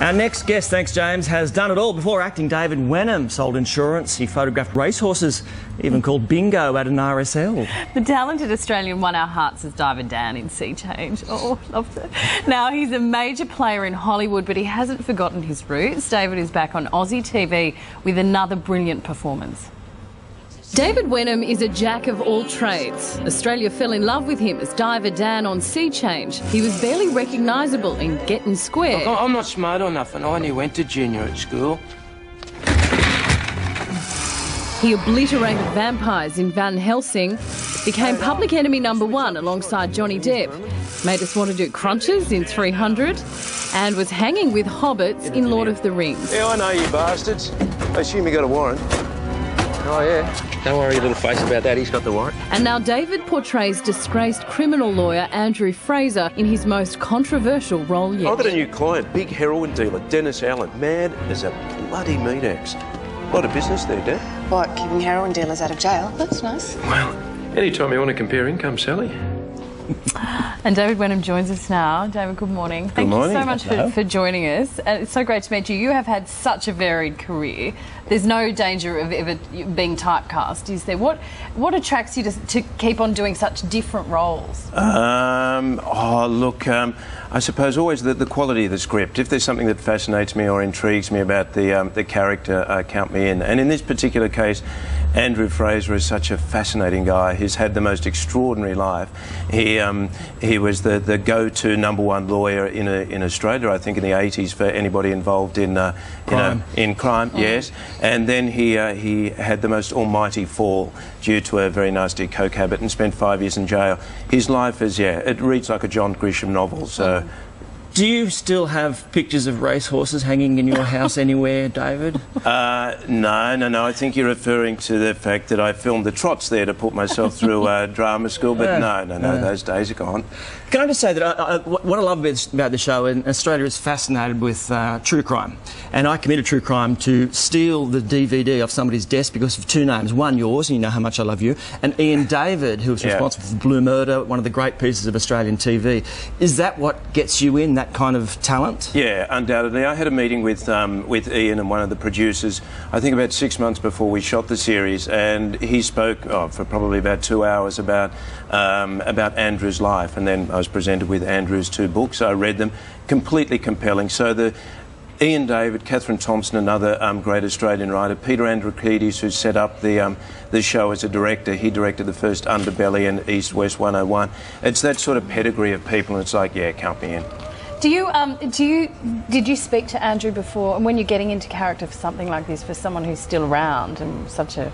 Our next guest, thanks James, has done it all. Before acting, David Wenham sold insurance. He photographed racehorses, even called bingo at an RSL. The talented Australian won our hearts as Diver Dan in Sea Change. Oh, loved it. Now he's a major player in Hollywood, but he hasn't forgotten his roots. David is back on Aussie TV with another brilliant performance. David Wenham is a jack of all trades. Australia fell in love with him as Diver Dan on Sea Change. He was barely recognisable in Getting Square. Look, I'm not smart or nothing. I only went to junior at school. He obliterated vampires in Van Helsing, became public enemy number one alongside Johnny Depp, made us want to do crunches in 300, and was hanging with hobbits in Lord of the Rings. Yeah, I know you bastards. I assume you got a warrant. Oh, yeah. Don't worry, your little face about that. He's got the warrant. And now David portrays disgraced criminal lawyer Andrew Fraser in his most controversial role yet. I've got a new client, big heroin dealer, Dennis Allen. Mad as a bloody meat axe. A lot of business there, Dad. What, keeping heroin dealers out of jail? That's nice. Well, anytime you want to compare income, Sally. And David Wenham joins us now. David, good morning. Thank morning. you so much for, for joining us. And it's so great to meet you. You have had such a varied career. There's no danger of ever being typecast, is there? What what attracts you to, to keep on doing such different roles? Um, oh, look, um, I suppose always the, the quality of the script. If there's something that fascinates me or intrigues me about the, um, the character, uh, count me in. And in this particular case, Andrew Fraser is such a fascinating guy. He's had the most extraordinary life. He, um, he was the, the go-to number one lawyer in, a, in Australia, I think, in the 80s for anybody involved in, uh, Crime. in, a, in crime. Yes. And then he, uh, he had the most almighty fall due to a very nasty coke habit and spent five years in jail. His life is, yeah, it reads like a John Grisham novel. So. Do you still have pictures of racehorses hanging in your house anywhere, David? Uh, no, no, no. I think you're referring to the fact that I filmed the trots there to put myself through uh, drama school, but no, no, no. Those days are gone. Can I just say that I, I, what I love about about the show, and Australia is fascinated with uh, true crime. And I committed true crime to steal the DVD off somebody's desk because of two names. One, yours, and you know how much I love you, and Ian David, who was Yeah. responsible for Blue Murder, one of the great pieces of Australian TV. Is that what gets you in, that kind of talent? Yeah, undoubtedly. I had a meeting with um, with Ian and one of the producers. I think about six months before we shot the series, and he spoke oh, for probably about two hours about um, about Andrew's life, and then I was presented with Andrew's two books. I read them, completely compelling. So the Ian David, Katherine Thomson, another um, great Australian writer, Peter Andrikidis, who set up the um, the show as a director. He directed the first Underbelly and East West 101. It's that sort of pedigree of people, and it's like, yeah, count me in. Do you um do you did you speak to Andrew before? And when you're getting into character for something like this, for someone who's still around and such a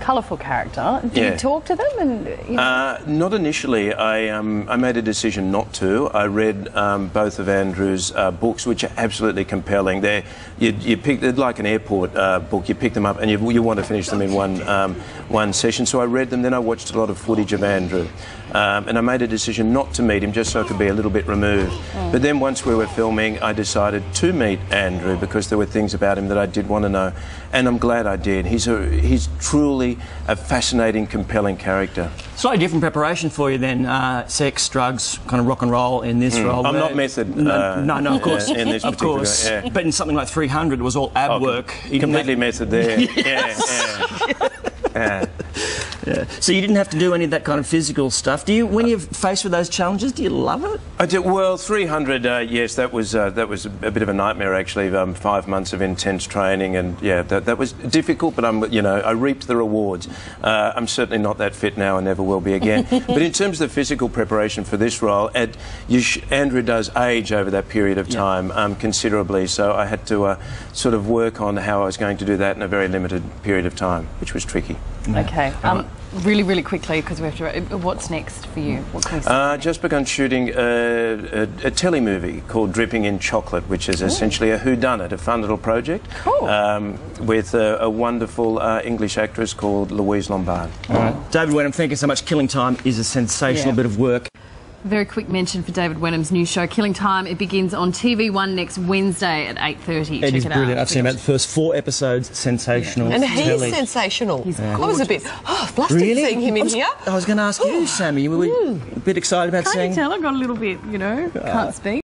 colourful character, did Yeah. you talk to them? And you know, Uh, not initially. I, um, I made a decision not to. I read um, both of Andrew's uh, books, which are absolutely compelling. They're, you, you pick, they're like an airport uh, book. You pick them up and you, you want to finish them in one, um, one session. So I read them, then I watched a lot of footage of Andrew. Um, and I made a decision not to meet him just so I could be a little bit removed. But then once we were filming, I decided to meet Andrew because there were things about him that I did want to know. And I'm glad I did. He's, a, he's truly a fascinating, compelling character. Slightly different preparation for you then. Uh, sex, drugs, kind of rock and roll in this role. Hmm. I'm Where- not method, No, uh, no, no, of course, in this of course. yeah. But in something like 300, it was all ab Oh, work. You Completely have- method there. Yeah, yeah. Yeah. Yeah. So you didn't have to do any of that kind of physical stuff. Do you, when you're faced with those challenges, do you love it? I did, well, 300, uh, yes, that was, uh, that was a bit of a nightmare, actually. Um, five months of intense training, and yeah, that, that was difficult, but I'm, you know, I reaped the rewards. Uh, I'm certainly not that fit now and never will be again. but in terms of the physical preparation for this role, Ed, you sh- Andrew does age over that period of time um, considerably, so I had to uh, sort of work on how I was going to do that in a very limited period of time, which was tricky. okay. Um, really, really quickly because we have to. What's next for you? What can we see? Uh, just begun shooting a, a, a telly movie called Dripping in Chocolate, which is essentially a whodunit, a fun little project, Cool. um, with a, a wonderful uh, English actress called Louise Lombard. All right, David Wenham, thank you so much. Killing Time is a sensational Yeah. bit of work. Very quick mention for David Wenham's new show, Killing Time. It begins on TV1 next Wednesday at 8:30. It Check is it brilliant. out. I've seen about the first four episodes. Sensational. And he's telly. sensational. He's I was a bit oh, flustered Really? seeing him I in was, here. I was going to ask you, oh. Sammy. Were we hmm. a bit excited about Can't seeing? you tell? I got a little bit, you know, can't uh, speak.